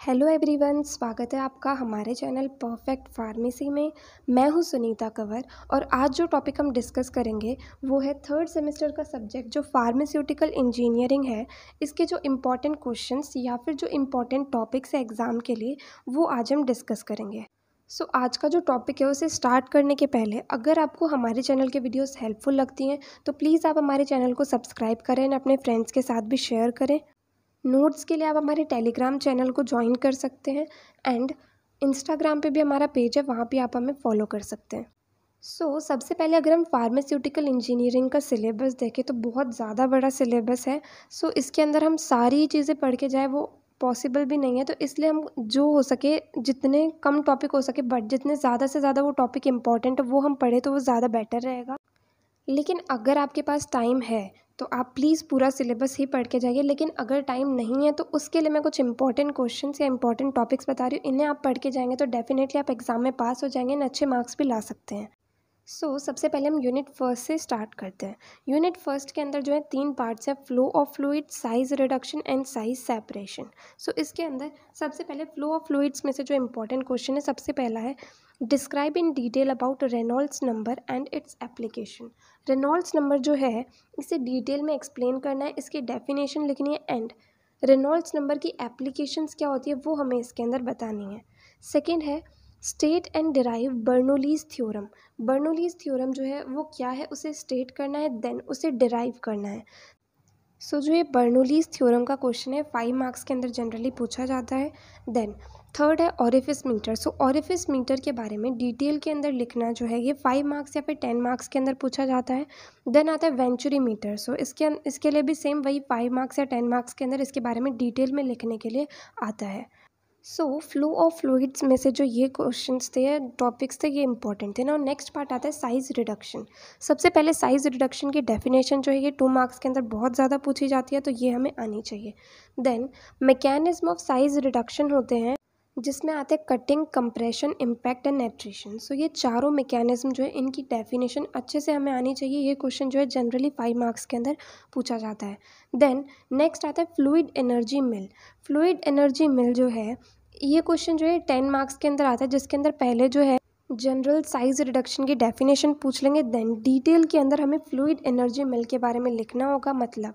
Hello everyone स्वागत है आपका हमारे चैनल परफेक्ट फार्मेसी में। मैं हूँ सुनीता कंवर और आज जो टॉपिक हम डिस्कस करेंगे, वो है थर्ड सेमेस्टर का सब्जेक्ट जो फार्मास्यूटिकल इंजीनियरिंग है। इसके जो इम्पोर्टेंट क्वेश्चंस या फिर जो इम्पोर्टेंट टॉपिक्स है एग्ज़ाम के लिए, वो आज हम डिस्कस करेंगे। सो so, आज का जो टॉपिक है उसे स्टार्ट करने के पहले अगर आपको हमारे चैनल के वीडियोस हेल्पफुल लगती हैं तो प्लीज़ आप हमारे चैनल को सब्सक्राइब करें और अपने फ्रेंड्स के साथ भी शेयर करें। नोट्स के लिए आप हमारे टेलीग्राम चैनल को ज्वाइन कर सकते हैं एंड इंस्टाग्राम पे भी हमारा पेज है वहाँ भी आप हमें फॉलो कर सकते हैं। सो so, सबसे पहले अगर हम फार्मास्यूटिकल इंजीनियरिंग का सिलेबस देखें तो बहुत ज़्यादा बड़ा सिलेबस है। सो so, इसके अंदर हम सारी चीज़ें पढ़ के जाए वो पॉसिबल भी नहीं है तो इसलिए हम जो हो सके, जितने कम टॉपिक हो सके बट जितने ज़्यादा से ज़्यादा वो टॉपिक इंपॉर्टेंट है, वो हम पढ़ें तो वो ज़्यादा बेटर रहेगा। लेकिन अगर आपके पास टाइम है तो आप प्लीज़ पूरा सिलेबस ही पढ़ के जाइए, लेकिन अगर टाइम नहीं है तो उसके लिए मैं कुछ इंपॉर्टेंट क्वेश्चन या इंपॉर्टेंट टॉपिक्स बता रही हूँ, इन्हें आप पढ़ के जाएँगे तो डेफिनेटली आप एग्ज़ाम में पास हो जाएँगे और अच्छे मार्क्स भी ला सकते हैं। सो so, सबसे पहले हम यूनिट फ़र्स्ट से स्टार्ट करते हैं। यूनिट फ़र्स्ट के अंदर जो है तीन पार्ट्स है flow of fluid size reduction and size separation so इसके अंदर सबसे पहले फ्लो ऑफ़ फ्लूइड्स में से जो इंपॉर्टेंट क्वेश्चन है सबसे पहला है describe in detail about Reynolds number and its application Reynolds number जो है इसे डिटेल में एक्सप्लेन करना है इसकी डेफिनेशन लिखनी है एंड रेनॉल्ड्स नंबर की एप्लीकेशंस क्या होती है वो हमें इसके अंदर बतानी है। सेकेंड है state and derive Bernoulli's theorem. Bernoulli's theorem जो है वो क्या है? उसे स्टेट करना है देन उसे डिराइव करना है। सो so, जो ये बर्नोलीज थ्योरम का क्वेश्चन है फाइव मार्क्स के अंदर जनरली पूछा जाता है। देन थर्ड है orifice meter so orifice meter के बारे में डिटेल के अंदर लिखना जो है ये फाइव मार्क्स या फिर टेन मार्क्स के अंदर पूछा जाता है। देन आता है वेंचुरी मीटर सो इसके इसके लिए भी सेम वही फाइव मार्क्स या टेन मार्क्स के अंदर इसके बारे में डिटेल में लिखने के लिए आता है। सो फ्लो ऑफ़ फ्लूइड्स में से जो ये क्वेश्चन थे टॉपिक्स थे, ये इंपॉर्टेंट थे। ना और नेक्स्ट पार्ट आता है साइज़ रिडक्शन सबसे पहले साइज़ रिडक्शन की डेफिनेशन जो है, ये टू मार्क्स के अंदर बहुत ज़्यादा पूछी जाती है तो ये हमें आनी चाहिए। Then mechanism of size reduction होते हैं। जिसमें आते हैं cutting compression impact and attrition so ये चारों मैकेनिज्म जो है, इनकी डेफिनेशन अच्छे से हमें आनी चाहिए। ये क्वेश्चन जो है जनरली फाइव मार्क्स के अंदर पूछा जाता है। देन नेक्स्ट आता है fluid energy mill fluid energy mill जो है, ये क्वेश्चन जो है टेन मार्क्स के अंदर आता है, जिसके अंदर पहले जो है जनरल साइज़ रिडक्शन की डेफिनेशन पूछ लेंगे। देन डिटेल के अंदर हमें फ्लूइड एनर्जी मिल के बारे में लिखना होगा मतलब।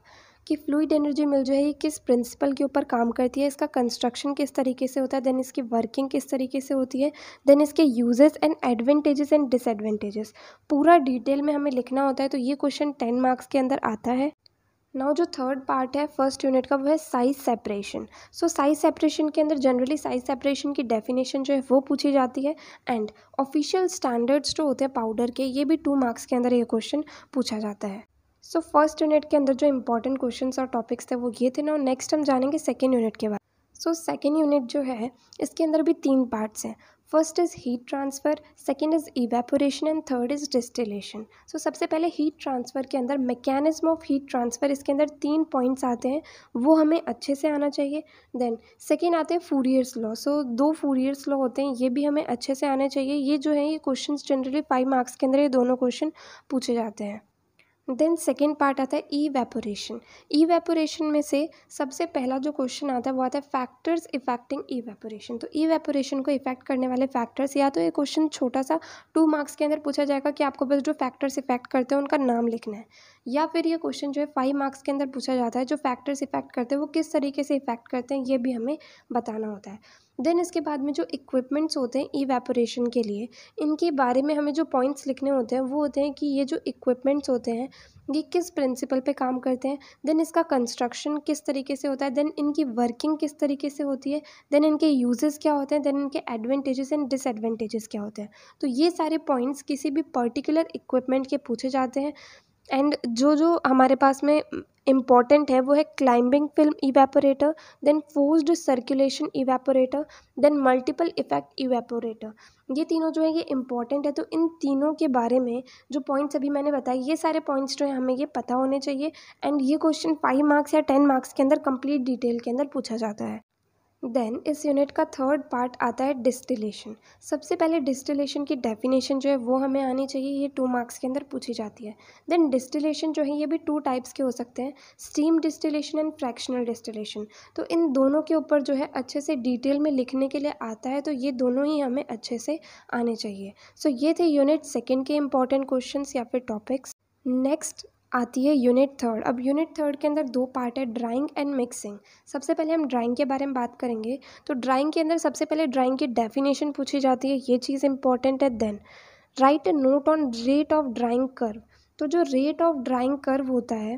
कि फ्लूइड एनर्जी मिल जो है, ये किस प्रिंसिपल के ऊपर काम करती है, इसका कंस्ट्रक्शन किस तरीके से होता है देन इसकी वर्किंग किस तरीके से होती है देन इसके uses and advantages and disadvantages पूरा डिटेल में हमें लिखना होता है तो ये क्वेश्चन टेन मार्क्स के अंदर आता है। नाउ जो थर्ड पार्ट है फ़र्स्ट यूनिट का, वो है size separation so size separation के अंदर जनरली साइज़ सेपरेशन की डेफिनेशन जो है, वो पूछी जाती है एंड ऑफिशियल स्टैंडर्ड्स जो होते हैं पाउडर के, ये भी टू मार्क्स के अंदर ये क्वेश्चन पूछा जाता है। सो फ़र्स्ट यूनिट के अंदर जो इंपॉर्टेंट क्वेश्चन और टॉपिक्स थे, वो ये थे ना, और नेक्स्ट हम जानेंगे सेकेंड यूनिट के बाद सो सेकेंड यूनिट जो है, इसके अंदर भी तीन पार्ट्स हैं। First is heat transfer second is evaporation and third is distillation so सबसे पहले हीट ट्रांसफ़र के अंदर मैकेनिज्म ऑफ़ हीट ट्रांसफ़र इसके अंदर तीन पॉइंट्स आते हैं, वो हमें अच्छे से आना चाहिए। देन सेकेंड आते हैं फूरियर्स लॉ सो दो फूरियर्स लॉ होते हैं, ये भी हमें अच्छे से आने चाहिए। ये जो है, ये क्वेश्चन जनरली फाइव मार्क्स के अंदर ये दोनों क्वेश्चन पूछे जाते हैं। देन सेकेंड पार्ट आता है ई वेपोरेशन ई वेपोरेशन में से सबसे पहला जो क्वेश्चन आता है वो आता है फैक्टर्स इफेक्टिंग ई वेपोरेशन तो ई वेपोरेशन को इफ़ेक्ट करने वाले फैक्टर्स या तो ये क्वेश्चन छोटा सा टू मार्क्स के अंदर पूछा जाएगा कि आपको बस जो फैक्टर्स इफ़ेक्ट करते हैं उनका नाम लिखना है. या फिर ये क्वेश्चन जो है फाइव मार्क्स के अंदर पूछा जाता है जो फैक्टर्स इफ़ेक्ट करते हैं वो किस तरीके से इफ़ेक्ट करते हैं ये भी हमें बताना होता है. देन इसके बाद में जो इक्विपमेंट्स होते हैं इवेपोरेशन के लिए, इनके बारे में हमें जो पॉइंट्स लिखने होते हैं, वो होते हैं कि ये जो इक्विपमेंट्स होते हैं, ये किस प्रिंसिपल पे काम करते हैं देन इसका कंस्ट्रक्शन किस तरीके से होता है देन इनकी वर्किंग किस तरीके से होती है देन इनके यूजेस क्या होते हैं देन इनके एडवांटेजेस एंड डिसएडवांटेजेस क्या होते हैं। तो ये सारे पॉइंट्स किसी भी पर्टिकुलर इक्विपमेंट के पूछे जाते हैं। एंड जो जो हमारे पास में इंपॉर्टेंट है, वो है climbing film evaporator then forced circulation evaporator then multiple effect evaporator ये तीनों जो है, ये इंपॉर्टेंट है तो इन तीनों के बारे में जो पॉइंट्स अभी मैंने बताए, ये सारे पॉइंट्स जो है, हमें ये पता होने चाहिए एंड ये क्वेश्चन फाइव मार्क्स या टेन मार्क्स के अंदर कंप्लीट डिटेल के अंदर पूछा जाता है। देन इस यूनिट का थर्ड पार्ट आता है डिस्टिलेशन सबसे पहले डिस्टिलेशन की डेफिनेशन जो है वो हमें आनी चाहिए ये टू मार्क्स के अंदर पूछी जाती है. देन डिस्टिलेशन जो है ये भी टू टाइप्स के हो सकते हैं. Steam distillation and fractional distillation तो इन दोनों के ऊपर जो है अच्छे से डिटेल में लिखने के लिए आता है तो ये दोनों ही हमें अच्छे से आने चाहिए. सो so, ये थे यूनिट सेकेंड के इंपॉर्टेंट क्वेश्चन या फिर टॉपिक्स नेक्स्ट आती है यूनिट थर्ड अब यूनिट थर्ड के अंदर दो पार्ट है ड्राइंग एंड मिक्सिंग सबसे पहले हम ड्राइंग के बारे में बात करेंगे। तो ड्राइंग के अंदर सबसे पहले ड्राइंग की डेफिनेशन पूछी जाती है। ये चीज़ इंपॉर्टेंट है then write a note on rate of drying curve तो जो रेट ऑफ़ ड्राइंग कर्व होता है,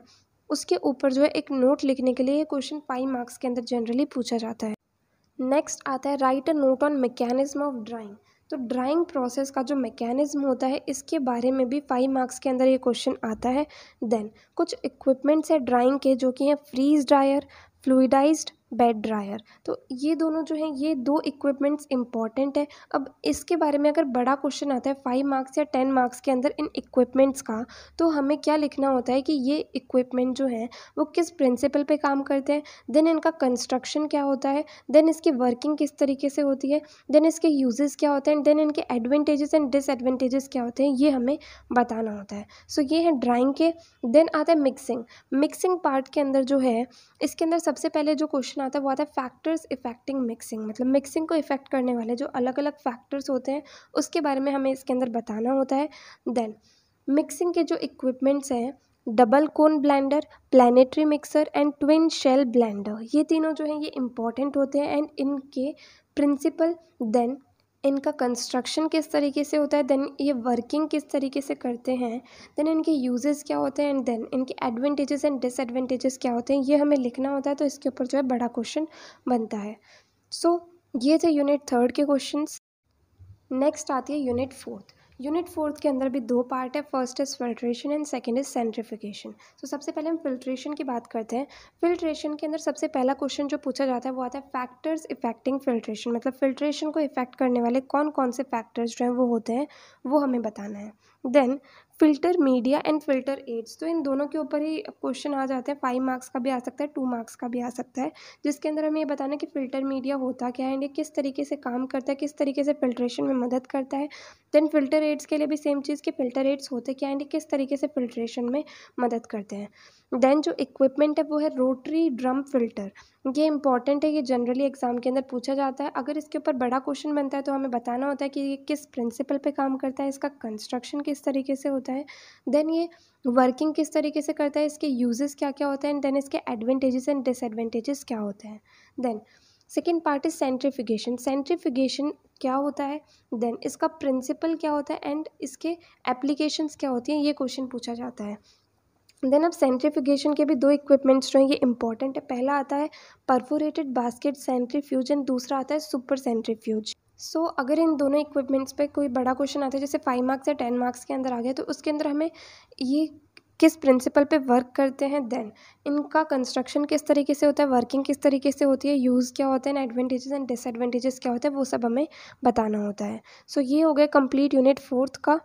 उसके ऊपर जो है एक नोट लिखने के लिए ये क्वेश्चन फाइव मार्क्स के अंदर जनरली पूछा जाता है। नेक्स्ट आता है write a note on mechanism of drying तो ड्राइंग प्रोसेस का जो मैकेनिज्म होता है, इसके बारे में भी फाइव मार्क्स के अंदर ये क्वेश्चन आता है। देन कुछ इक्विपमेंट्स है ड्राइंग के जो कि हैं freeze dryer fluidized bed dryer. तो ये दोनों जो हैं ये दो इक्विपमेंट्स इंपॉर्टेंट है। अब इसके बारे में अगर बड़ा क्वेश्चन आता है फाइव मार्क्स या टेन मार्क्स के अंदर इन इक्विपमेंट्स का तो हमें क्या लिखना होता है कि ये इक्विपमेंट जो हैं वो किस प्रिंसिपल पे काम करते हैं? देन इनका कंस्ट्रक्शन क्या होता है? देन इसकी वर्किंग किस तरीके से होती है? देन इसके यूजेस क्या होते हैं? देन इनके एडवांटेजेस एंड डिसएडवांटेजेस क्या होते हैं? ये हमें बताना होता है। सो so, ये है ड्राइंग के देन आता है मिक्सिंग मिक्सिंग पार्ट के अंदर जो है इसके अंदर सबसे पहले जो क्वेश्चन क्वेश्चन आता है वो आता है फैक्टर्स इफेक्टिंग मिक्सिंग मतलब मिक्सिंग को इफ़ेक्ट करने वाले जो अलग अलग फैक्टर्स होते हैं, उसके बारे में हमें इसके अंदर बताना होता है। देन मिक्सिंग के जो इक्विपमेंट्स हैं double cone blender planetary mixer and twin shell blender ये तीनों जो हैं, ये इंपॉर्टेंट होते हैं एंड इनके प्रिंसिपल देन इनका कंस्ट्रक्शन किस तरीके से होता है देन ये वर्किंग किस तरीके से करते हैं देन इनके यूजेस क्या होते हैं एंड देन इनके एडवांटेजेस एंड डिसएडवांटेजेस क्या होते हैं ये हमें लिखना होता है तो इसके ऊपर जो है बड़ा क्वेश्चन बनता है। सो so, ये थे यूनिट थर्ड के क्वेश्चंस नेक्स्ट आती है यूनिट फोर्थ यूनिट फोर्थ के अंदर भी दो पार्ट है first is filtration and second is centrifugation तो सबसे पहले हम फिल्ट्रेशन की बात करते हैं। फिल्ट्रेशन के अंदर सबसे पहला क्वेश्चन जो पूछा जाता है, वो आता है फैक्टर्स इफेक्टिंग फिल्ट्रेशन मतलब फिल्ट्रेशन को इफ़ेक्ट करने वाले कौन कौन से फैक्टर्स जो हैं, वो होते हैं, वो हमें बताना है। Then filter, media and filter aids. तो इन दोनों के ऊपर ही क्वेश्चन आ जाते हैं। फाइव मार्क्स का भी आ सकता है, टू मार्क्स का भी आ सकता है। जिसके अंदर हमें ये बताना कि फ़िल्टर, मीडिया होता क्या है एंड ये किस तरीके से काम करता है, किस तरीके से फिल्ट्रेशन में मदद करता है। देन फ़िल्टर एड्स के लिए भी सेम चीज़ कि फ़िल्टर एड्स होते क्या एंड ये किस तरीके से फिल्ट्रेशन में मदद करते हैं। देन जो इक्विपमेंट है वो है रोटरी ड्रम फ़िल्टर। ये इंपॉर्टेंट है, ये जनरली एग्ज़ाम के अंदर पूछा जाता है। अगर इसके ऊपर बड़ा क्वेश्चन बनता है तो हमें बताना होता है कि ये किस प्रिंसिपल पे काम करता है, इसका कंस्ट्रक्शन किस तरीके से होता है। देन ये वर्किंग किस तरीके से करता है? इसके यूजेस क्या क्या होते हैं? एंड देन इसके एडवांटेजेस एंड डिसएडवांटेजेस क्या होते हैं? Then second part is centrifugation centrifugation क्या होता है? देन इसका प्रिंसिपल क्या होता है? एंड इसके एप्लीकेशंस क्या होती हैं? ये क्वेश्चन पूछा जाता है। देन अब सेंट्रीफिकेशन के भी दो इक्विपमेंट्स जो हैं, ये इंपॉर्टेंट है। पहला आता है परफोरेटेड बास्केट सेंट्रीफ्यूज एंड दूसरा आता है सुपर सेंट्रीफ्यूज सो so, अगर इन दोनों इक्विपमेंट्स पे कोई बड़ा क्वेश्चन आता है जैसे फाइव मार्क्स या टेन मार्क्स के अंदर आ गया तो उसके अंदर हमें ये किस प्रिंसिपल पे वर्क करते हैं देन इनका कंस्ट्रक्शन किस तरीके से होता है वर्किंग किस तरीके से होती है यूज़ क्या होता है एंड एडवांटेजेस एंड डिसएडवांटेजेस क्या होते हैं वो सब हमें बताना होता है। सो so, ये हो गया कंप्लीट यूनिट फोर्थ का।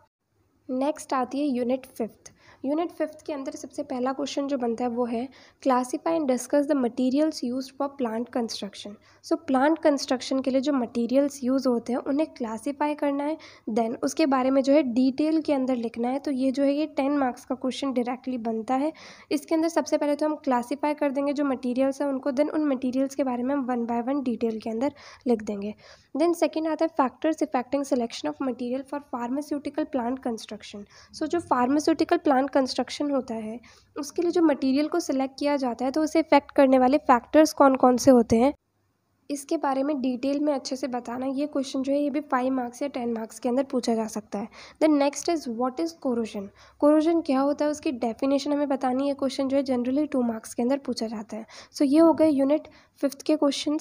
नेक्स्ट आती है यूनिट फिफ्थ यूनिट फिफ्थ के अंदर सबसे पहला क्वेश्चन जो बनता है वो है classify and discuss the materials use for plant construction so plant construction के लिए जो मटेरियल्स यूज़ होते हैं, उन्हें क्लासीफाई करना है देन उसके बारे में जो है डिटेल के अंदर लिखना है। तो ये जो है, ये टेन मार्क्स का क्वेश्चन डायरेक्टली बनता है। इसके अंदर सबसे पहले तो हम क्लासीफाई कर देंगे जो मटीरियल्स हैं उनको देन उन मटीरियल्स के बारे में हम वन बाय वन डिटेल के अंदर लिख देंगे। देन सेकेंड आता है factors affecting selection of material for pharmaceutical plant construction so जो फार्मास्यूटिकल प्लांट कंस्ट्रक्शन होता है उसके लिए जो मटेरियल को सिलेक्ट किया जाता है तो उसे इफ़ेक्ट करने वाले फैक्टर्स कौन कौन से होते हैं? इसके बारे में डिटेल में अच्छे से बताना ये क्वेश्चन जो है ये भी फाइव मार्क्स या टेन मार्क्स के अंदर पूछा जा सकता है। Then next is what is corrosion corrosion क्या होता है उसकी डेफिनेशन हमें बतानी है क्वेश्चन जो है जनरली टू मार्क्स के अंदर पूछा जाता है। सो so, ये हो गए यूनिट फिफ्थ के क्वेश्चन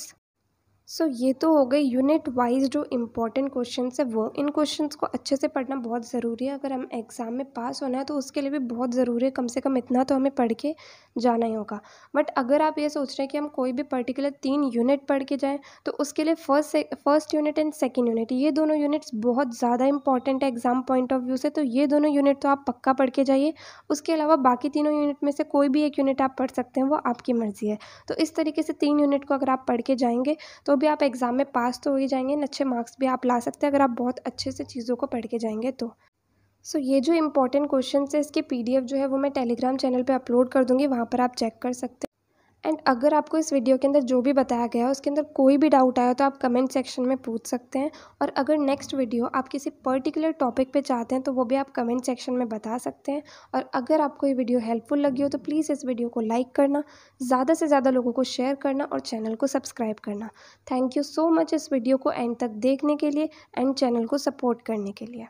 सो so, ये तो हो गई यूनिट वाइज जो इम्पोर्टेंट क्वेश्चन है वो इन क्वेश्चन को अच्छे से पढ़ना बहुत ज़रूरी है। अगर हम एग्ज़ाम में पास होना है तो उसके लिए भी बहुत ज़रूरी है। कम से कम इतना तो हमें पढ़ के जाना ही होगा। बट अगर आप ये सोच रहे हैं कि हम कोई भी पर्टिकुलर तीन यूनिट पढ़ के जाएँ तो उसके लिए first first unit and second unit ये दोनों यूनिट्स बहुत ज़्यादा इंपॉर्टेंट है एग्ज़ाम पॉइंट ऑफ़ व्यू से। तो ये दोनों यूनिट तो आप पक्का पढ़ के जाइए। उसके अलावा बाकी तीनों यूनिट में से कोई भी एक यूनिट आप पढ़ सकते हैं वो आपकी मर्ज़ी है। तो इस तरीके से तीन यूनिट को अगर आप पढ़ के जाएँगे तो भी आप एग्ज़ाम में पास तो हो ही जाएँगे अच्छे मार्क्स भी आप ला सकते हैं अगर आप बहुत अच्छे से चीज़ों को पढ़ के जाएँगे तो। सो so, ये जो इंपॉर्टेंट क्वेश्चन है इसके पीडीएफ जो है वो मैं टेलीग्राम चैनल पे अपलोड कर दूँगी वहाँ पर आप चेक कर सकते हैं। एंड अगर आपको इस वीडियो के अंदर जो भी बताया गया है, उसके अंदर कोई भी डाउट आया तो आप कमेंट सेक्शन में पूछ सकते हैं। और अगर नेक्स्ट वीडियो आप किसी पर्टिकुलर टॉपिक पे चाहते हैं तो वो भी आप कमेंट सेक्शन में बता सकते हैं। और अगर आपको ये वीडियो हेल्पफुल लगी हो तो प्लीज़ इस वीडियो को लाइक करना, ज़्यादा से ज़्यादा लोगों को शेयर करना और चैनल को सब्सक्राइब करना। थैंक यू सो मच इस वीडियो को एंड तक देखने के लिए एंड चैनल को सपोर्ट करने के लिए।